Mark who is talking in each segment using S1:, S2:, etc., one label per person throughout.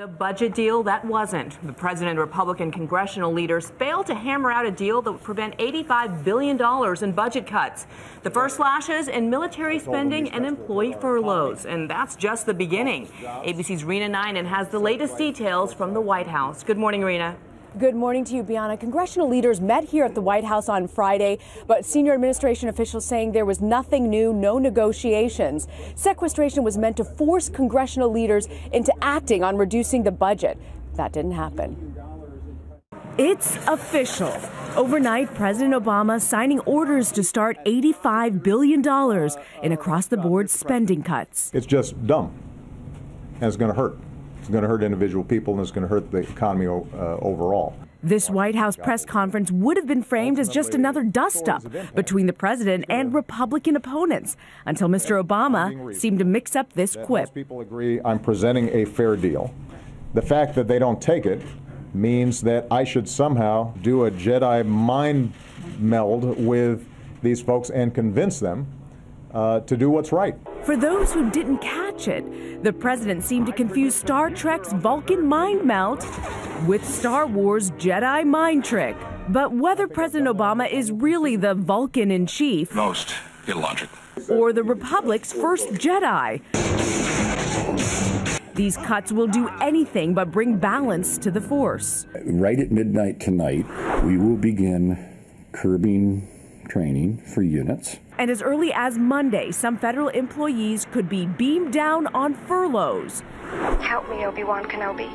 S1: The budget deal, that wasn't. The president and Republican congressional leaders failed to hammer out a deal that would prevent $85 billion in budget cuts. The first slashes in military spending and employee furloughs. And that's just the beginning. ABC's Reena Ninan has the latest details from the White House. Good morning, Reena.
S2: Good morning to you, Bianna. Congressional leaders met here at the White House on Friday, but senior administration officials saying there was nothing new, no negotiations. Sequestration was meant to force congressional leaders into acting on reducing the budget. That didn't happen. It's official. Overnight, President Obama signing orders to start $85 billion in across the board spending cuts.
S3: It's just dumb, and it's going to hurt. It's going to hurt individual people and it's going to hurt the economy uh, overall.
S2: This White House press conference would have been framed as just another dust up between the president and Republican opponents until Mr. Obama seemed to mix up this quip.
S3: Most people agree I'm presenting a fair deal. The fact that they don't take it means that I should somehow do a Jedi mind meld with these folks and convince them uh, to do what's right.
S2: For those who didn't catch it, the president seemed to confuse Star Trek's Vulcan mind meld with Star Wars Jedi mind trick. But whether President Obama is really the Vulcan in chief,
S4: most illogical,
S2: or the Republic's first Jedi, these cuts will do anything but bring balance to the force.
S5: Right at midnight tonight, we will begin curbing training for units.
S2: And as early as Monday, some federal employees could be beamed down on furloughs.
S6: Help me, Obi Wan Kenobi.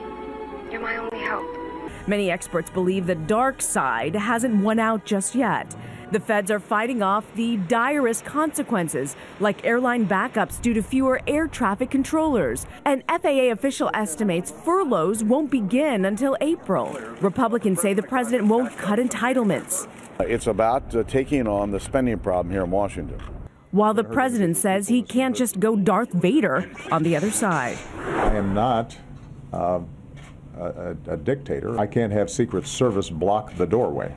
S6: You're my only hope.
S2: Many experts believe the dark side hasn't won out just yet. The feds are fighting off the direst consequences, like airline backups due to fewer air traffic controllers. An FAA official estimates furloughs won't begin until April. Republicans say the president won't cut entitlements.
S7: It's about uh, taking on the spending problem here in Washington.
S2: While the president says he can't just go Darth Vader on the other side.
S3: I am not uh, a, a dictator. I can't have Secret Service block the doorway.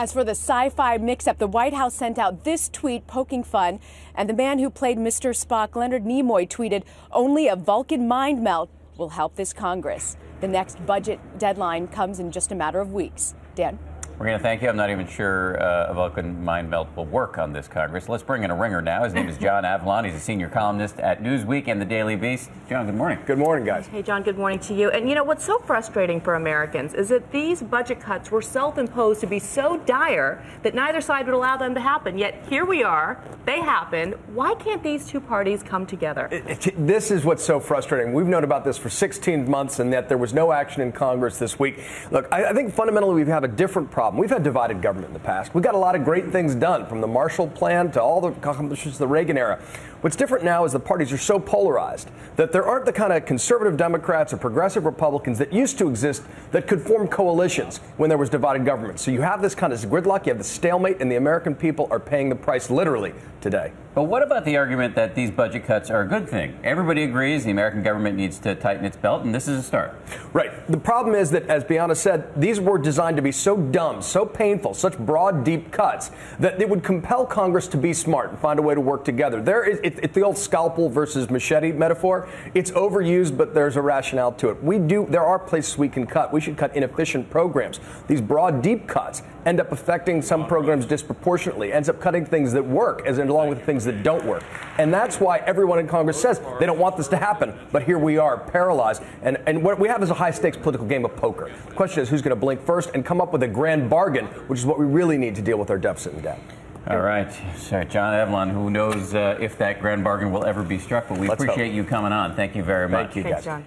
S2: As for the sci fi mix up, the White House sent out this tweet poking fun, and the man who played Mr. Spock, Leonard Nimoy, tweeted, Only a Vulcan mind meld will help this Congress. The next budget deadline comes in just a matter of weeks. Dan?
S8: We're going to thank you. I'm not even sure uh, a Vulcan mind meld will work on this Congress. Let's bring in a ringer now. His name is John Avlon. He's a senior columnist at Newsweek and the Daily Beast. John, good morning.
S9: Good morning, guys.
S1: Hey, John, good morning to you. And you know what's so frustrating for Americans is that these budget cuts were self imposed to be so dire that neither side would allow them to happen. Yet here we are, they happen. Why can't these two parties come together?
S9: It, it, this is what's so frustrating. We've known about this for 16 months and yet there was no action in Congress this week. Look, I, I think fundamentally we have a different problem. We've had divided government in the past. We got a lot of great things done, from the Marshall Plan to all the accomplishments of the Reagan era. What's different now is the parties are so polarized that there aren't the kind of conservative Democrats or progressive Republicans that used to exist that could form coalitions when there was divided government. So you have this kind of gridlock, you have the stalemate, and the American people are paying the price literally today.
S8: But what about the argument that these budget cuts are a good thing? Everybody agrees the American government needs to tighten its belt, and this is a start.
S9: Right. The problem is that, as Bianna said, these were designed to be so dumb, so painful, such broad, deep cuts that it would compel Congress to be smart and find a way to work together. There is it, it's the old scalpel versus machete metaphor. It's overused, but there's a rationale to it. We do. There are places we can cut. We should cut inefficient programs. These broad, deep cuts end up affecting some programs disproportionately. Ends up cutting things that work, as in along with things that don't work. And that's why everyone in Congress says they don't want this to happen. But here we are, paralyzed. And and what we have is a high stakes political game of poker. The question is who's going to blink first and come up with a grand bargain, which is what we really need to deal with our deficit and debt.
S8: All right. Sorry, John Avlon, who knows uh, if that grand bargain will ever be struck, but we
S9: Let's
S8: appreciate
S9: hope.
S8: you coming on. Thank you very much.
S9: Thank you,
S1: Thanks. John.